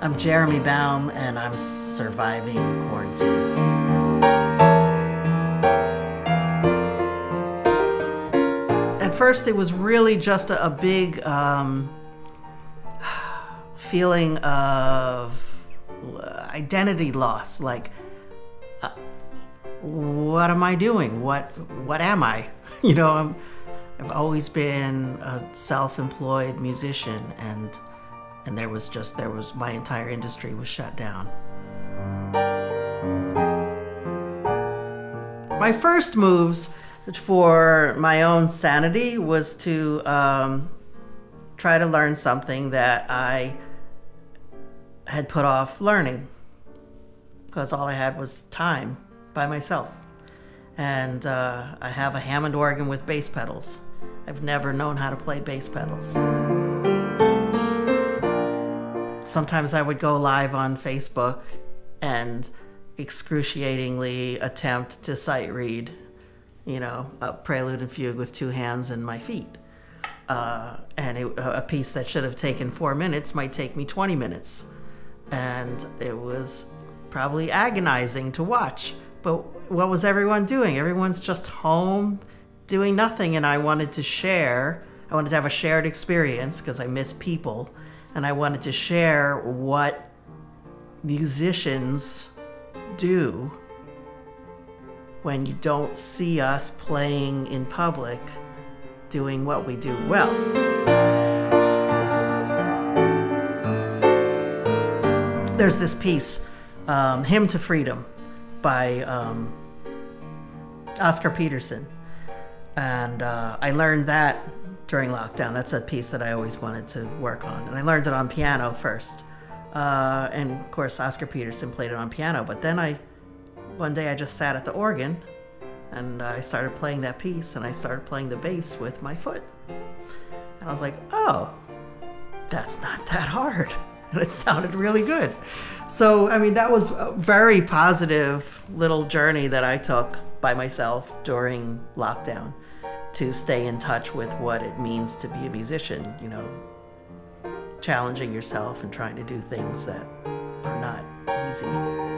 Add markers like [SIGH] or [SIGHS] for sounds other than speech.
I'm Jeremy Baum, and I'm surviving quarantine. At first, it was really just a, a big um, [SIGHS] feeling of identity loss. Like, uh, what am I doing? What what am I? [LAUGHS] You know, I'm, I've always been a self-employed musician, and and there was just there was my entire industry was shut down. My first moves for my own sanity was to um, try to learn something that I had put off learning because all I had was time by myself and uh, I have a Hammond organ with bass pedals. I've never known how to play bass pedals. Sometimes I would go live on Facebook and excruciatingly attempt to sight read, you know, a prelude and fugue with two hands and my feet. Uh, and it, a piece that should have taken four minutes might take me 20 minutes. And it was probably agonizing to watch. But what was everyone doing? Everyone's just home doing nothing, and I wanted to share. I wanted to have a shared experience because I miss people, and I wanted to share what musicians do when you don't see us playing in public doing what we do well. There's this piece, um, Hymn to Freedom, by um, Oscar Peterson. And uh, I learned that during lockdown. That's a piece that I always wanted to work on. And I learned it on piano first. Uh, and of course, Oscar Peterson played it on piano. But then I, one day I just sat at the organ and I started playing that piece and I started playing the bass with my foot. And I was like, oh, that's not that hard. [LAUGHS] And it sounded really good. So, I mean, that was a very positive little journey that I took by myself during lockdown to stay in touch with what it means to be a musician, you know, challenging yourself and trying to do things that are not easy.